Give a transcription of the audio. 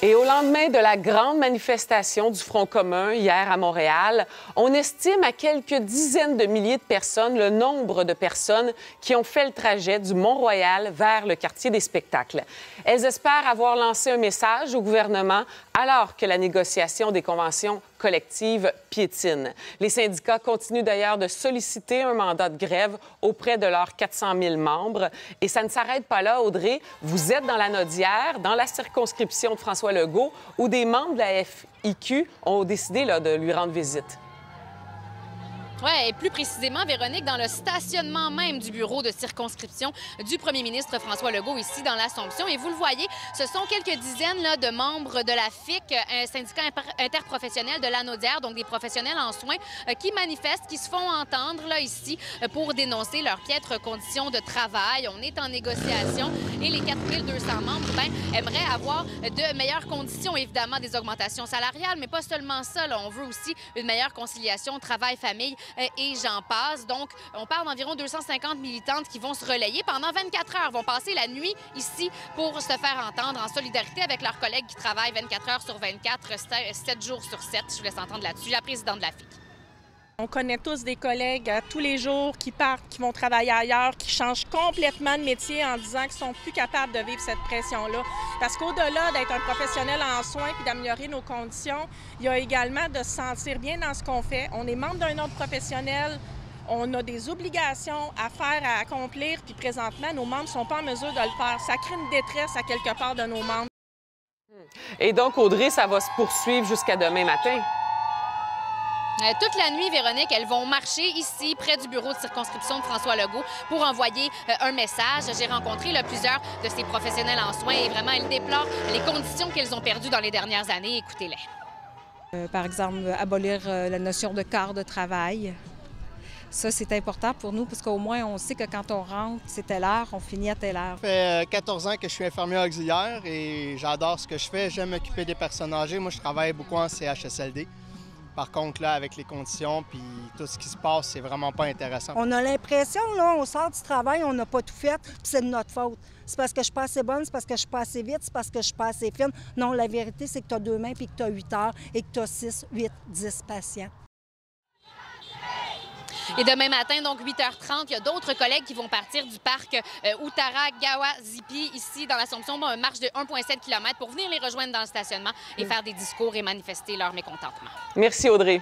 Et au lendemain de la grande manifestation du Front commun hier à Montréal, on estime à quelques dizaines de milliers de personnes le nombre de personnes qui ont fait le trajet du Mont-Royal vers le quartier des spectacles. Elles espèrent avoir lancé un message au gouvernement alors que la négociation des conventions collectives piétine. Les syndicats continuent d'ailleurs de solliciter un mandat de grève auprès de leurs 400 000 membres. Et ça ne s'arrête pas là, Audrey. Vous êtes dans la Nodière, dans la circonscription de François Legault, où des membres de la FIQ ont décidé de lui rendre visite. Oui, et plus précisément, Véronique, dans le stationnement même du bureau de circonscription du premier ministre François Legault, ici dans l'Assomption. Et vous le voyez, ce sont quelques dizaines de membres de la FIC, un syndicat interprofessionnel de l'Anaudière, donc des professionnels en soins, euh, qui manifestent, qui se font entendre là, ici euh, pour dénoncer leurs piètres conditions de travail. On est en négociation et les 4200 membres ben, aimeraient avoir de meilleures conditions, évidemment, des augmentations salariales, mais pas seulement ça. On veut aussi une meilleure conciliation travail-famille et j'en passe. Donc, on parle d'environ 250 militantes qui vont se relayer pendant 24 heures, vont passer la nuit ici pour se faire entendre en solidarité avec leurs collègues qui travaillent 24 heures sur 24, 7 jours sur 7. Je vous laisse entendre là-dessus. La présidente de la FIC. On connaît tous des collègues à tous les jours qui partent, qui vont travailler ailleurs, qui changent complètement de métier en disant qu'ils sont plus capables de vivre cette pression-là. Parce qu'au-delà d'être un professionnel en soins et d'améliorer nos conditions, il y a également de se sentir bien dans ce qu'on fait. On est membre d'un autre professionnel, on a des obligations à faire, à accomplir, puis présentement, nos membres ne sont pas en mesure de le faire. Ça crée une détresse à quelque part de nos membres. Et donc, Audrey, ça va se poursuivre jusqu'à demain matin? Euh, toute la nuit, Véronique, elles vont marcher ici, près du bureau de circonscription de François Legault, pour envoyer euh, un message. J'ai rencontré plusieurs de ces professionnels en soins et vraiment, elles déplorent les conditions qu'elles ont perdues dans les dernières années. Écoutez-les. Euh, par exemple, abolir la notion de quart de travail. Ça, c'est important pour nous parce qu'au moins, on sait que quand on rentre, c'est telle heure, on finit à telle heure. Ça fait 14 ans que je suis infirmier auxiliaire et j'adore ce que je fais. J'aime m'occuper des personnes âgées. Moi, je travaille beaucoup en CHSLD. Par contre, là, avec les conditions puis tout ce qui se passe, c'est vraiment pas intéressant. On a l'impression, là, on sort du travail, on n'a pas tout fait, puis c'est de notre faute. C'est parce que je suis pas assez bonne, c'est parce que je suis pas assez vite, c'est parce que je suis pas assez fine. Non, la vérité, c'est que tu as deux mains puis que tu as 8 heures et que tu as 6, 8, 10 patients. Et demain matin, donc 8h30, il y a d'autres collègues qui vont partir du parc euh, Outara Gawa Zipi, ici dans l'Assomption, une marche de 1,7 km pour venir les rejoindre dans le stationnement et faire des discours et manifester leur mécontentement. Merci, Audrey.